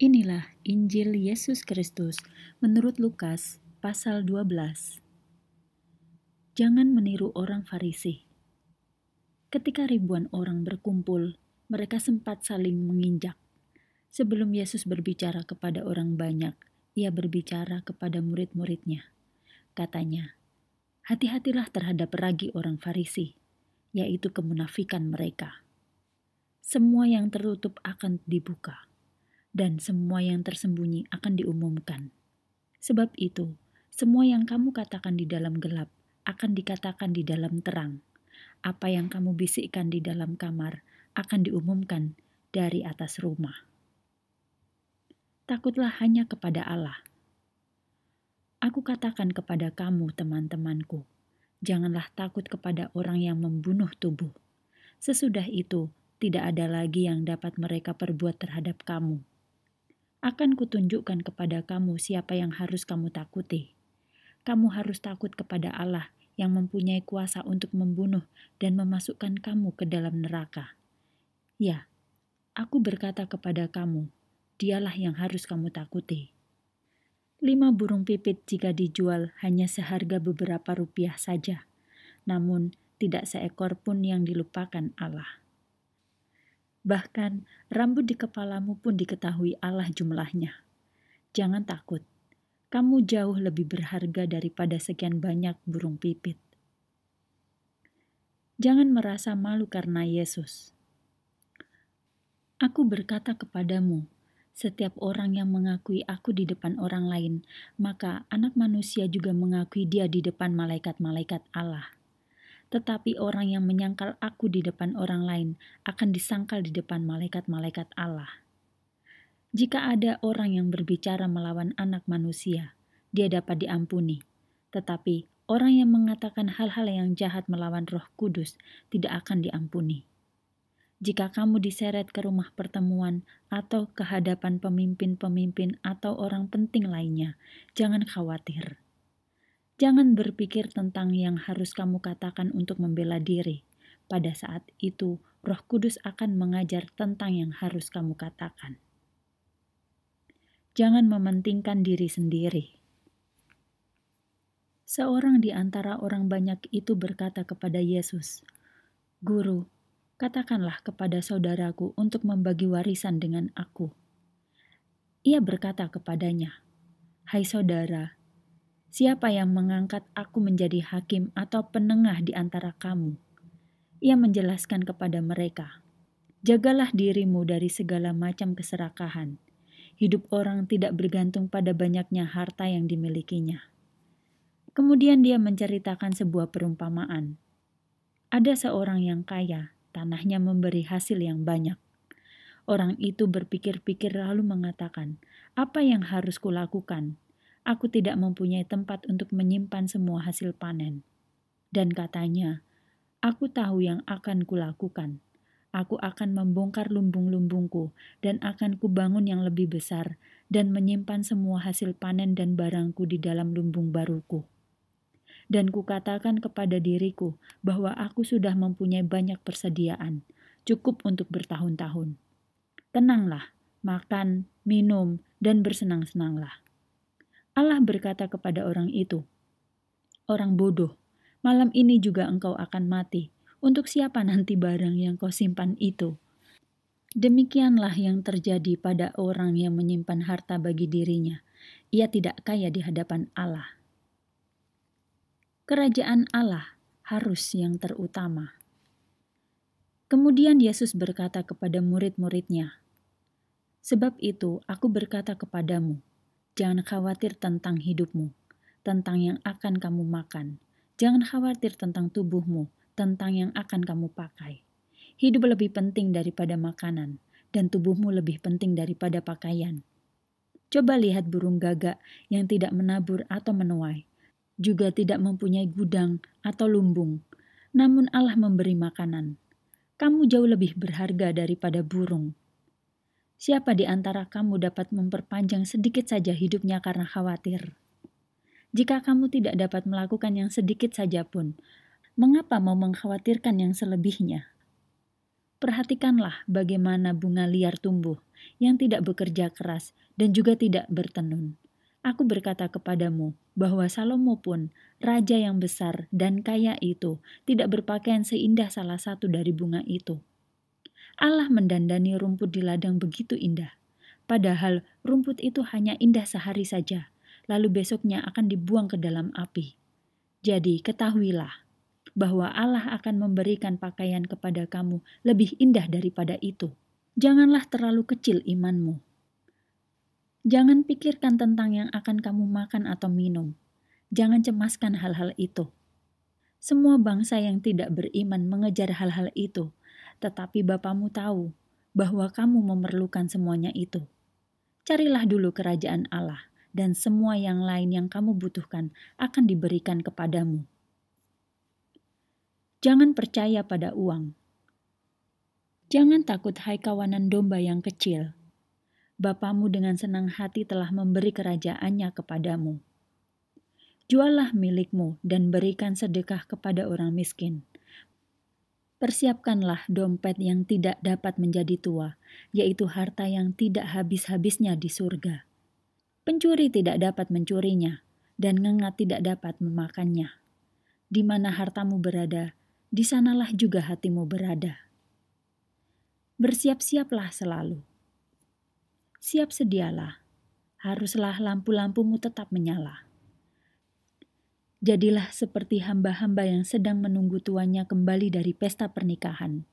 Inilah Injil Yesus Kristus menurut Lukas pasal 12. Jangan meniru orang Farisi. Ketika ribuan orang berkumpul, mereka sempat saling menginjak. Sebelum Yesus berbicara kepada orang banyak, ia berbicara kepada murid-muridnya. Katanya, hati-hatilah terhadap ragi orang Farisi, yaitu kemunafikan mereka. Semua yang tertutup akan dibuka dan semua yang tersembunyi akan diumumkan. Sebab itu, semua yang kamu katakan di dalam gelap akan dikatakan di dalam terang. Apa yang kamu bisikkan di dalam kamar akan diumumkan dari atas rumah. Takutlah hanya kepada Allah. Aku katakan kepada kamu, teman-temanku, janganlah takut kepada orang yang membunuh tubuh. Sesudah itu, tidak ada lagi yang dapat mereka perbuat terhadap kamu akan kutunjukkan kepada kamu siapa yang harus kamu takuti. Kamu harus takut kepada Allah yang mempunyai kuasa untuk membunuh dan memasukkan kamu ke dalam neraka. Ya, aku berkata kepada kamu, dialah yang harus kamu takuti. Lima burung pipit jika dijual hanya seharga beberapa rupiah saja, namun tidak seekor pun yang dilupakan Allah. Bahkan rambut di kepalamu pun diketahui Allah jumlahnya. Jangan takut, kamu jauh lebih berharga daripada sekian banyak burung pipit. Jangan merasa malu karena Yesus. Aku berkata kepadamu, setiap orang yang mengakui aku di depan orang lain, maka anak manusia juga mengakui dia di depan malaikat-malaikat Allah tetapi orang yang menyangkal aku di depan orang lain akan disangkal di depan malaikat-malaikat Allah. Jika ada orang yang berbicara melawan anak manusia, dia dapat diampuni. Tetapi orang yang mengatakan hal-hal yang jahat melawan roh kudus tidak akan diampuni. Jika kamu diseret ke rumah pertemuan atau ke hadapan pemimpin-pemimpin atau orang penting lainnya, jangan khawatir Jangan berpikir tentang yang harus kamu katakan untuk membela diri. Pada saat itu, Roh Kudus akan mengajar tentang yang harus kamu katakan. Jangan mementingkan diri sendiri. Seorang di antara orang banyak itu berkata kepada Yesus, "Guru, katakanlah kepada saudaraku untuk membagi warisan dengan aku." Ia berkata kepadanya, "Hai saudara, Siapa yang mengangkat aku menjadi hakim atau penengah di antara kamu? Ia menjelaskan kepada mereka, Jagalah dirimu dari segala macam keserakahan. Hidup orang tidak bergantung pada banyaknya harta yang dimilikinya. Kemudian dia menceritakan sebuah perumpamaan. Ada seorang yang kaya, tanahnya memberi hasil yang banyak. Orang itu berpikir-pikir lalu mengatakan, "Apa yang harus kulakukan aku tidak mempunyai tempat untuk menyimpan semua hasil panen. Dan katanya, aku tahu yang akan kulakukan. Aku akan membongkar lumbung-lumbungku dan akan kubangun yang lebih besar dan menyimpan semua hasil panen dan barangku di dalam lumbung baruku. Dan kukatakan kepada diriku bahwa aku sudah mempunyai banyak persediaan, cukup untuk bertahun-tahun. Tenanglah, makan, minum, dan bersenang-senanglah Allah berkata kepada orang itu, "Orang bodoh, malam ini juga engkau akan mati. Untuk siapa nanti barang yang kau simpan itu?" Demikianlah yang terjadi pada orang yang menyimpan harta bagi dirinya. Ia tidak kaya di hadapan Allah. Kerajaan Allah harus yang terutama. Kemudian Yesus berkata kepada murid-muridnya, "Sebab itu aku berkata kepadamu, Jangan khawatir tentang hidupmu, tentang yang akan kamu makan. Jangan khawatir tentang tubuhmu, tentang yang akan kamu pakai. Hidup lebih penting daripada makanan, dan tubuhmu lebih penting daripada pakaian. Coba lihat burung gagak yang tidak menabur atau menuai, juga tidak mempunyai gudang atau lumbung, namun Allah memberi makanan. Kamu jauh lebih berharga daripada burung. Siapa di antara kamu dapat memperpanjang sedikit saja hidupnya karena khawatir? Jika kamu tidak dapat melakukan yang sedikit saja pun, mengapa mau mengkhawatirkan yang selebihnya? Perhatikanlah bagaimana bunga liar tumbuh, yang tidak bekerja keras dan juga tidak bertenun. Aku berkata kepadamu bahwa Salomo pun, raja yang besar dan kaya itu, tidak berpakaian seindah salah satu dari bunga itu. Allah mendandani rumput di ladang begitu indah. Padahal rumput itu hanya indah sehari saja, lalu besoknya akan dibuang ke dalam api. Jadi ketahuilah bahwa Allah akan memberikan pakaian kepada kamu lebih indah daripada itu. Janganlah terlalu kecil imanmu. Jangan pikirkan tentang yang akan kamu makan atau minum. Jangan cemaskan hal-hal itu. Semua bangsa yang tidak beriman mengejar hal-hal itu, tetapi Bapamu tahu bahwa kamu memerlukan semuanya itu. Carilah dulu kerajaan Allah, dan semua yang lain yang kamu butuhkan akan diberikan kepadamu. Jangan percaya pada uang. Jangan takut hai kawanan domba yang kecil Bapamu dengan senang hati telah memberi kerajaannya kepadamu. Juallah milikmu dan berikan sedekah kepada orang miskin. Persiapkanlah dompet yang tidak dapat menjadi tua, yaitu harta yang tidak habis-habisnya di surga. Pencuri tidak dapat mencurinya, dan ngengat tidak dapat memakannya. Di mana hartamu berada, di sanalah juga hatimu berada. Bersiap-siaplah selalu siap sedialah, haruslah lampu-lampumu tetap menyala. Jadilah seperti hamba-hamba yang sedang menunggu tuannya kembali dari pesta pernikahan.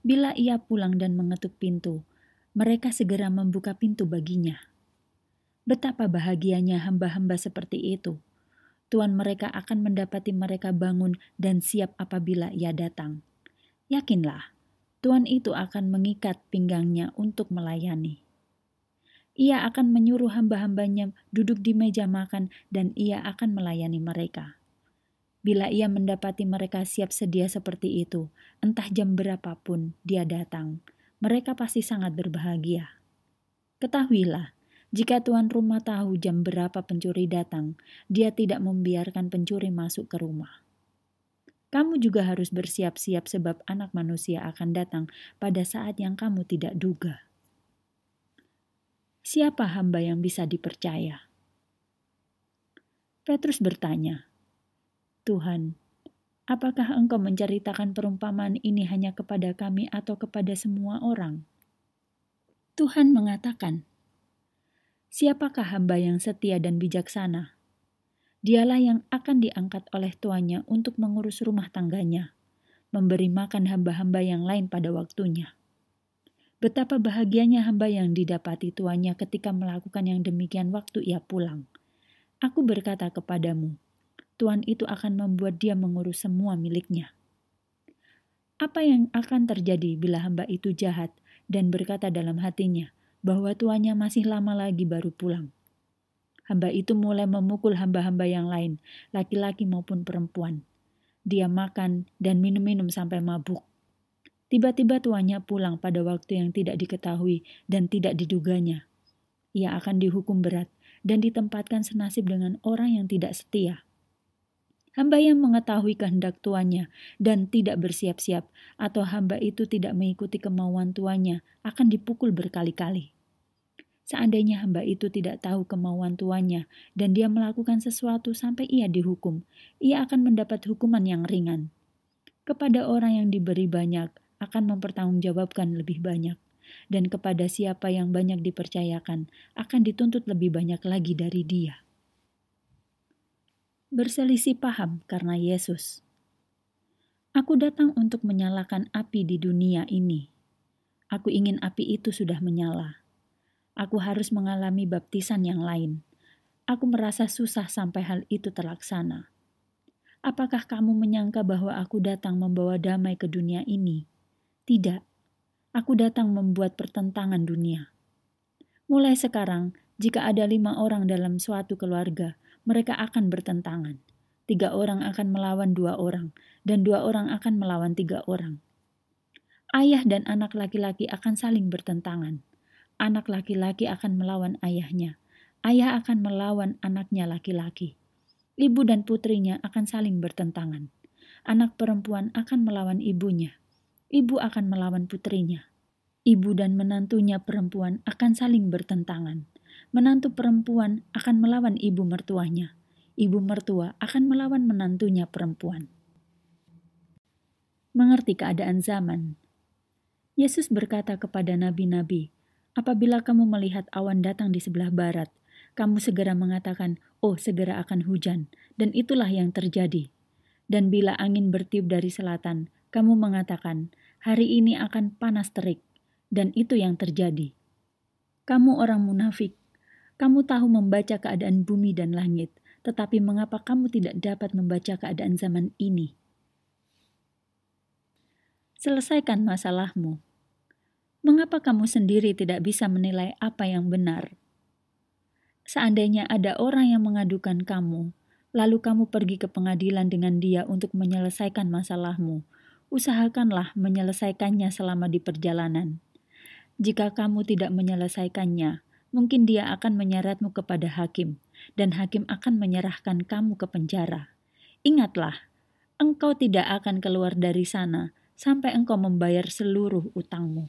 Bila ia pulang dan mengetuk pintu, mereka segera membuka pintu baginya. Betapa bahagianya hamba-hamba seperti itu. Tuan mereka akan mendapati mereka bangun dan siap apabila ia datang. Yakinlah, Tuan itu akan mengikat pinggangnya untuk melayani ia akan menyuruh hamba-hambanya duduk di meja makan dan ia akan melayani mereka. Bila ia mendapati mereka siap sedia seperti itu, entah jam berapapun dia datang, mereka pasti sangat berbahagia. Ketahuilah, jika tuan rumah tahu jam berapa pencuri datang, dia tidak membiarkan pencuri masuk ke rumah. Kamu juga harus bersiap-siap sebab anak manusia akan datang pada saat yang kamu tidak duga siapa hamba yang bisa dipercaya? Petrus bertanya, Tuhan, apakah engkau menceritakan perumpamaan ini hanya kepada kami atau kepada semua orang? Tuhan mengatakan, Siapakah hamba yang setia dan bijaksana? Dialah yang akan diangkat oleh tuannya untuk mengurus rumah tangganya, memberi makan hamba-hamba yang lain pada waktunya. Betapa bahagianya hamba yang didapati tuannya ketika melakukan yang demikian waktu ia pulang. Aku berkata kepadamu, Tuhan itu akan membuat dia mengurus semua miliknya. Apa yang akan terjadi bila hamba itu jahat dan berkata dalam hatinya bahwa tuannya masih lama lagi baru pulang? Hamba itu mulai memukul hamba-hamba yang lain, laki-laki maupun perempuan. Dia makan dan minum-minum sampai mabuk Tiba-tiba tuannya pulang pada waktu yang tidak diketahui dan tidak diduganya. Ia akan dihukum berat dan ditempatkan senasib dengan orang yang tidak setia. Hamba yang mengetahui kehendak tuannya dan tidak bersiap-siap, atau hamba itu tidak mengikuti kemauan tuannya, akan dipukul berkali-kali. Seandainya hamba itu tidak tahu kemauan tuannya dan dia melakukan sesuatu sampai ia dihukum, ia akan mendapat hukuman yang ringan. Kepada orang yang diberi banyak, akan mempertanggungjawabkan lebih banyak, dan kepada siapa yang banyak dipercayakan akan dituntut lebih banyak lagi dari dia. Berselisih paham karena Yesus. Aku datang untuk menyalakan api di dunia ini. Aku ingin api itu sudah menyala. Aku harus mengalami baptisan yang lain. Aku merasa susah sampai hal itu terlaksana. Apakah kamu menyangka bahwa aku datang membawa damai ke dunia ini? Tidak, aku datang membuat pertentangan dunia. Mulai sekarang, jika ada lima orang dalam suatu keluarga, mereka akan bertentangan. Tiga orang akan melawan dua orang, dan dua orang akan melawan tiga orang. Ayah dan anak laki-laki akan saling bertentangan. Anak laki-laki akan melawan ayahnya. Ayah akan melawan anaknya laki-laki. Ibu dan putrinya akan saling bertentangan. Anak perempuan akan melawan ibunya ibu akan melawan putrinya. Ibu dan menantunya perempuan akan saling bertentangan. Menantu perempuan akan melawan ibu mertuanya. Ibu mertua akan melawan menantunya perempuan. Mengerti keadaan zaman. Yesus berkata kepada nabi-nabi, "Apabila kamu melihat awan datang di sebelah barat, kamu segera mengatakan, 'Oh, segera akan hujan,' dan itulah yang terjadi. Dan bila angin bertiup dari selatan, kamu mengatakan, 'Hari ini akan panas terik,' dan itu yang terjadi. Kamu orang munafik, kamu tahu membaca keadaan bumi dan langit, tetapi mengapa kamu tidak dapat membaca keadaan zaman ini? Selesaikan masalahmu. Mengapa kamu sendiri tidak bisa menilai apa yang benar? Seandainya ada orang yang mengadukan kamu, lalu kamu pergi ke pengadilan dengan dia untuk menyelesaikan masalahmu, usahakanlah menyelesaikannya selama di perjalanan. Jika kamu tidak menyelesaikannya, mungkin dia akan menyeretmu kepada hakim, dan hakim akan menyerahkan kamu ke penjara. Ingatlah, engkau tidak akan keluar dari sana sampai engkau membayar seluruh utangmu.